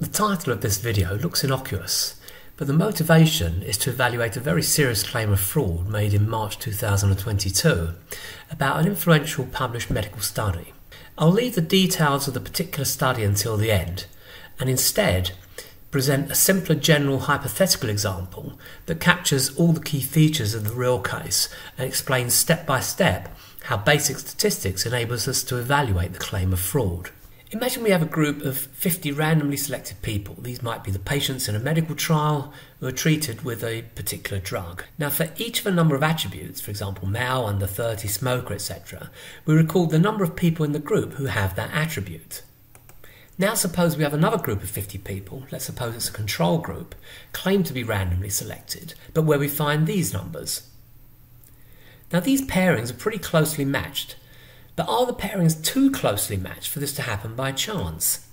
The title of this video looks innocuous, but the motivation is to evaluate a very serious claim of fraud made in March 2022 about an influential published medical study. I'll leave the details of the particular study until the end, and instead present a simpler general hypothetical example that captures all the key features of the real case and explains step by step how basic statistics enables us to evaluate the claim of fraud. Imagine we have a group of 50 randomly selected people. These might be the patients in a medical trial who are treated with a particular drug. Now, for each of a number of attributes, for example, male, under 30, smoker, etc., we record the number of people in the group who have that attribute. Now, suppose we have another group of 50 people, let's suppose it's a control group, claimed to be randomly selected, but where we find these numbers. Now, these pairings are pretty closely matched but are the pairings too closely matched for this to happen by chance?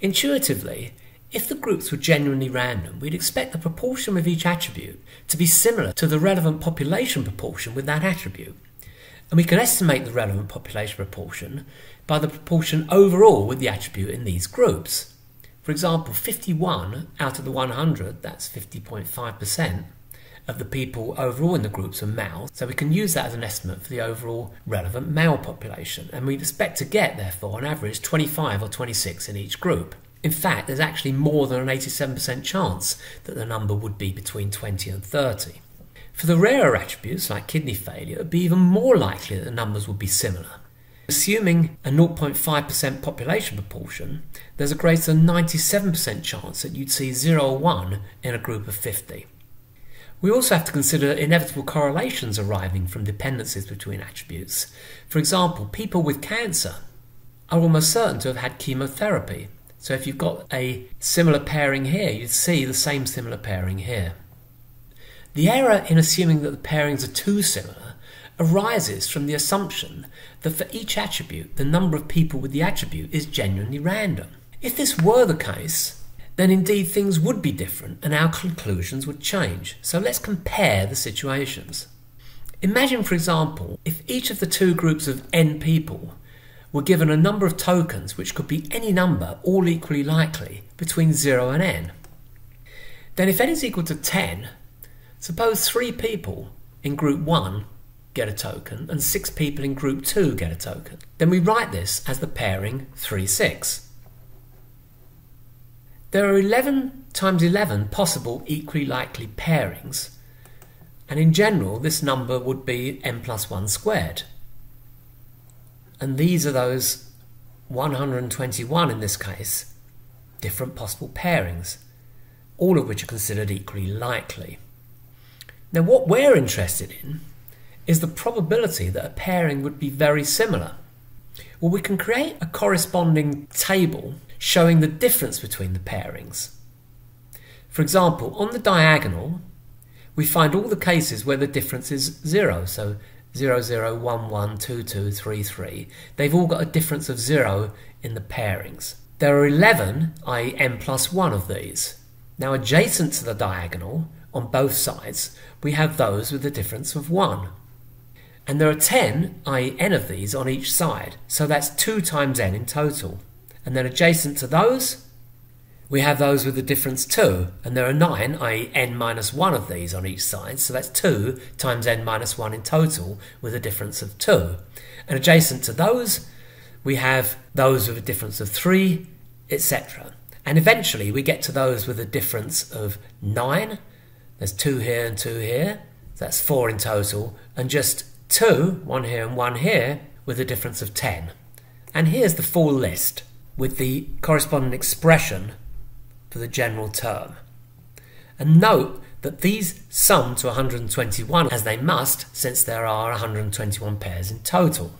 Intuitively, if the groups were genuinely random, we'd expect the proportion with each attribute to be similar to the relevant population proportion with that attribute. And we can estimate the relevant population proportion by the proportion overall with the attribute in these groups. For example, 51 out of the 100, that's 50.5%, of the people overall in the groups are males, so we can use that as an estimate for the overall relevant male population. And we expect to get, therefore, on average 25 or 26 in each group. In fact, there's actually more than an 87% chance that the number would be between 20 and 30. For the rarer attributes like kidney failure, it would be even more likely that the numbers would be similar. Assuming a 0.5% population proportion, there's a greater than 97% chance that you'd see 0 or 1 in a group of 50. We also have to consider inevitable correlations arriving from dependencies between attributes. For example, people with cancer are almost certain to have had chemotherapy. So if you've got a similar pairing here, you'd see the same similar pairing here. The error in assuming that the pairings are too similar arises from the assumption that for each attribute, the number of people with the attribute is genuinely random. If this were the case, then indeed things would be different and our conclusions would change. So let's compare the situations. Imagine, for example, if each of the two groups of n people were given a number of tokens which could be any number, all equally likely, between 0 and n. Then if n is equal to 10, suppose 3 people in group 1 get a token and 6 people in group 2 get a token. Then we write this as the pairing 3 6. There are 11 times 11 possible equally likely pairings, and in general this number would be n plus 1 squared. And these are those 121 in this case, different possible pairings, all of which are considered equally likely. Now what we're interested in is the probability that a pairing would be very similar. Well, we can create a corresponding table showing the difference between the pairings. For example, on the diagonal, we find all the cases where the difference is 0. So 0, 0, 1, 1, 2, 2, 3, 3. They've all got a difference of 0 in the pairings. There are 11, i.e. n plus 1 of these. Now adjacent to the diagonal, on both sides, we have those with a difference of 1. And there are 10, i.e. n of these, on each side. So that's 2 times n in total. And then adjacent to those, we have those with the difference 2. And there are 9, i.e. n minus 1 of these on each side. So that's 2 times n minus 1 in total with a difference of 2. And adjacent to those, we have those with a difference of 3, etc. And eventually we get to those with a difference of 9. There's 2 here and 2 here. That's 4 in total. And just 2, 1 here and 1 here, with a difference of 10. And here's the full list with the corresponding expression for the general term. And note that these sum to 121 as they must since there are 121 pairs in total.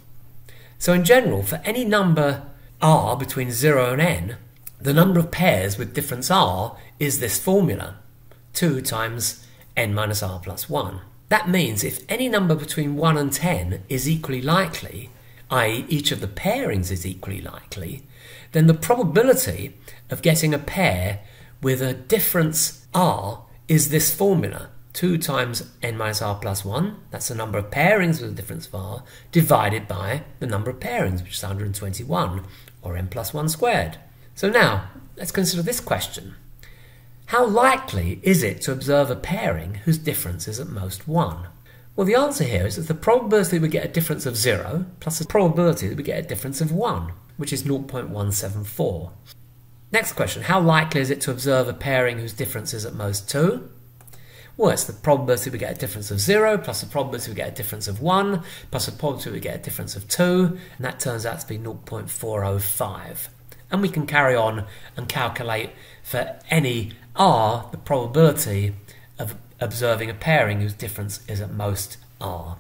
So in general, for any number r between 0 and n, the number of pairs with difference r is this formula, 2 times n minus r plus 1. That means if any number between 1 and 10 is equally likely, i.e. each of the pairings is equally likely, then the probability of getting a pair with a difference r is this formula. 2 times n minus r plus 1, that's the number of pairings with a difference of r, divided by the number of pairings, which is 121, or n plus 1 squared. So now, let's consider this question. How likely is it to observe a pairing whose difference is at most 1? Well, the answer here is that the probability we get a difference of 0 plus the probability that we get a difference of 1, which is 0.174. Next question, how likely is it to observe a pairing whose difference is at most 2? Well, it's the probability we get a difference of 0 plus the probability we get a difference of 1 plus the probability we get a difference of 2, and that turns out to be 0.405. And we can carry on and calculate for any r the probability of observing a pairing whose difference is at most r.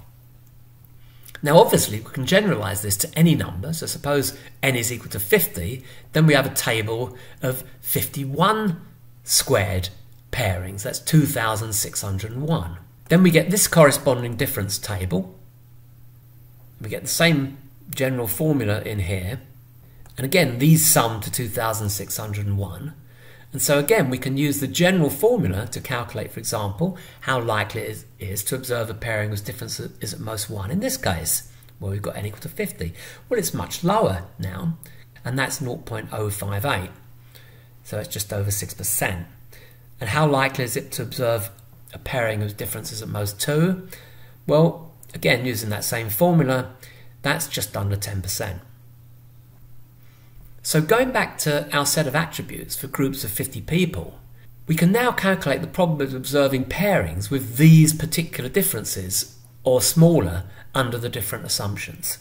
Now, obviously, we can generalize this to any number. So, suppose n is equal to 50, then we have a table of 51 squared pairings. That's 2,601. Then we get this corresponding difference table. We get the same general formula in here. And again, these sum to 2,601. And so again, we can use the general formula to calculate, for example, how likely it is, to observe a pairing whose difference is at most 1. In this case, well, we've got n equal to 50. Well, it's much lower now, and that's 0.058. So it's just over 6%. And how likely is it to observe a pairing whose difference is at most 2? Well, again, using that same formula, that's just under 10%. So going back to our set of attributes for groups of 50 people, we can now calculate the probability of observing pairings with these particular differences, or smaller, under the different assumptions.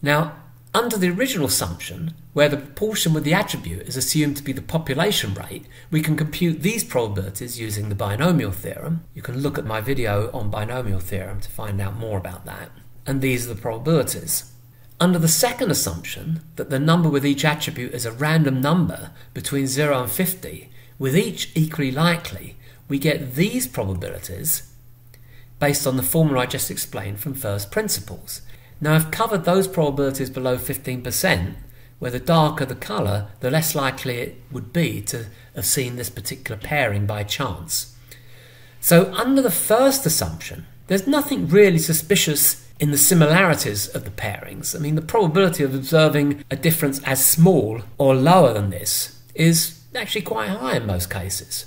Now, under the original assumption, where the proportion with the attribute is assumed to be the population rate, we can compute these probabilities using the binomial theorem. You can look at my video on binomial theorem to find out more about that. And these are the probabilities. Under the second assumption, that the number with each attribute is a random number between 0 and 50, with each equally likely, we get these probabilities based on the formula I just explained from first principles. Now I've covered those probabilities below 15%, where the darker the colour, the less likely it would be to have seen this particular pairing by chance. So under the first assumption, there's nothing really suspicious in the similarities of the pairings. I mean, the probability of observing a difference as small or lower than this is actually quite high in most cases.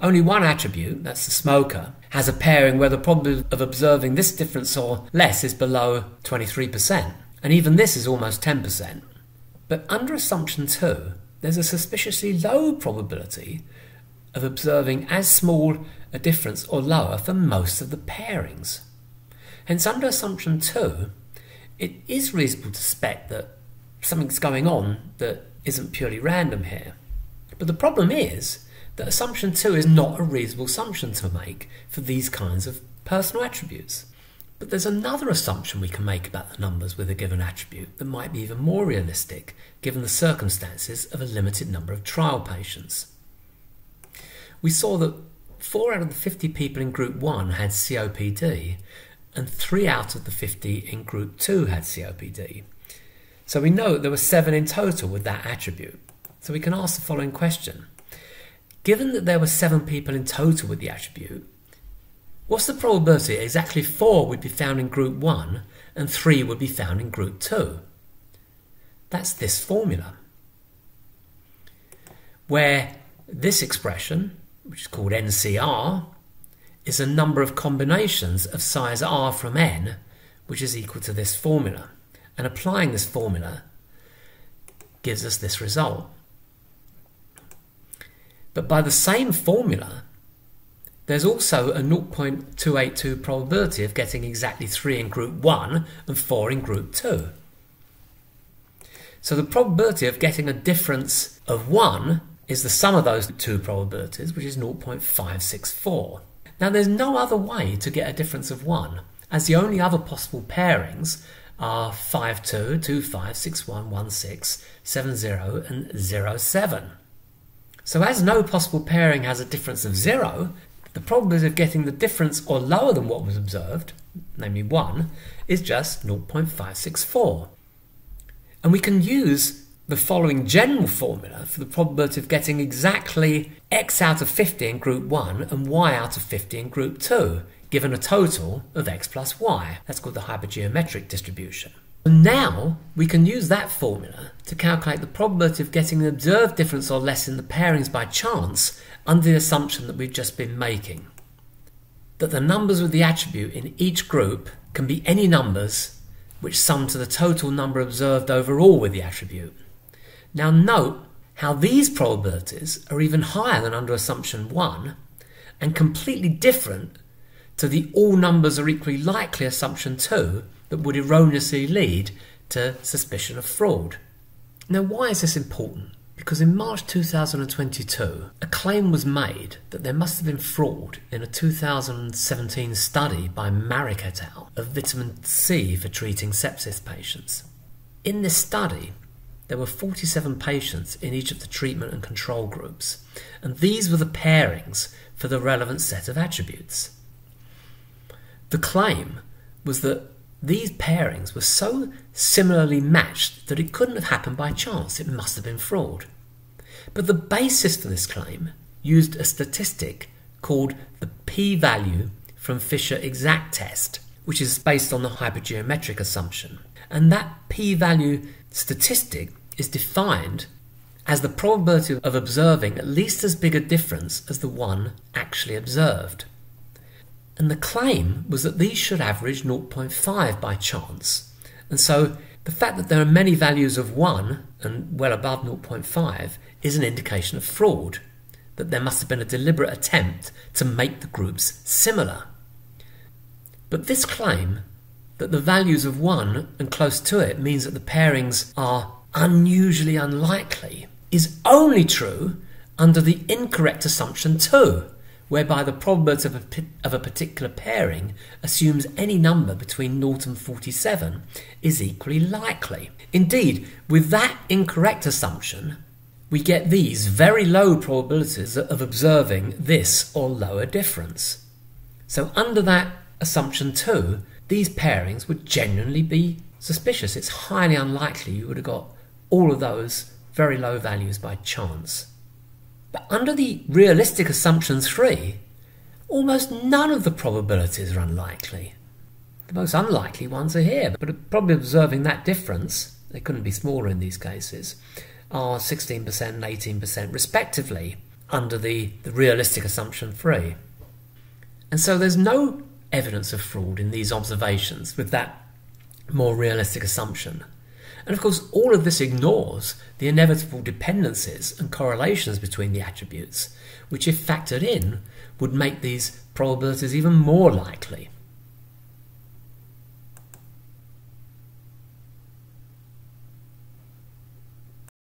Only one attribute, that's the smoker, has a pairing where the probability of observing this difference or less is below 23%, and even this is almost 10%. But under assumption 2, there's a suspiciously low probability of observing as small a difference or lower for most of the pairings. Hence, under assumption two, it is reasonable to suspect that something's going on that isn't purely random here. But the problem is that assumption two is not a reasonable assumption to make for these kinds of personal attributes. But there's another assumption we can make about the numbers with a given attribute that might be even more realistic given the circumstances of a limited number of trial patients. We saw that 4 out of the 50 people in group 1 had COPD, and three out of the 50 in group 2 had COPD. So we know there were seven in total with that attribute. So we can ask the following question. Given that there were seven people in total with the attribute, what's the probability exactly four would be found in group 1 and three would be found in group 2? That's this formula, where this expression, which is called NCR, is a number of combinations of size r from n, which is equal to this formula. And applying this formula gives us this result. But by the same formula, there's also a 0.282 probability of getting exactly 3 in group 1 and 4 in group 2. So the probability of getting a difference of 1 is the sum of those two probabilities, which is 0.564. Now, there's no other way to get a difference of 1, as the only other possible pairings are 5, 2, 2, 5, 6, 1, 1, 6, 7, 0, and 0, 7. So as no possible pairing has a difference of 0, the probability of getting the difference or lower than what was observed, namely 1, is just 0.564. And we can use the following general formula for the probability of getting exactly x out of 50 in group 1 and y out of 50 in group 2, given a total of x plus y. That's called the hypergeometric distribution. Now we can use that formula to calculate the probability of getting an observed difference or less in the pairings by chance under the assumption that we've just been making. That the numbers with the attribute in each group can be any numbers which sum to the total number observed overall with the attribute. Now note how these probabilities are even higher than under assumption 1 and completely different to the all numbers are equally likely assumption 2 that would erroneously lead to suspicion of fraud. Now, why is this important? Because in March 2022, a claim was made that there must have been fraud in a 2017 study by Marik et al. of vitamin C for treating sepsis patients. In this study, there were 47 patients in each of the treatment and control groups, and these were the pairings for the relevant set of attributes. The claim was that these pairings were so similarly matched that it couldn't have happened by chance, it must have been fraud. But the basis for this claim used a statistic called the p value from Fisher exact test, which is based on the hypergeometric assumption. And that p value statistic is defined as the probability of observing at least as big a difference as the one actually observed. And the claim was that these should average 0.5 by chance. And so the fact that there are many values of 1 and well above 0.5 is an indication of fraud, that there must have been a deliberate attempt to make the groups similar. But this claim that the values of 1 and close to it means that the pairings are unusually unlikely is only true under the incorrect assumption 2 whereby the probability of a, of a particular pairing assumes any number between 0 and 47 is equally likely. Indeed, with that incorrect assumption, we get these very low probabilities of observing this or lower difference. So under that assumption too, these pairings would genuinely be suspicious. It's highly unlikely you would have got all of those very low values by chance. But under the realistic assumption 3, almost none of the probabilities are unlikely. The most unlikely ones are here, but probably observing that difference, they couldn't be smaller in these cases, are 16% and 18% respectively under the, the realistic assumption 3. And so there's no evidence of fraud in these observations with that more realistic assumption. And of course, all of this ignores the inevitable dependencies and correlations between the attributes, which, if factored in, would make these probabilities even more likely.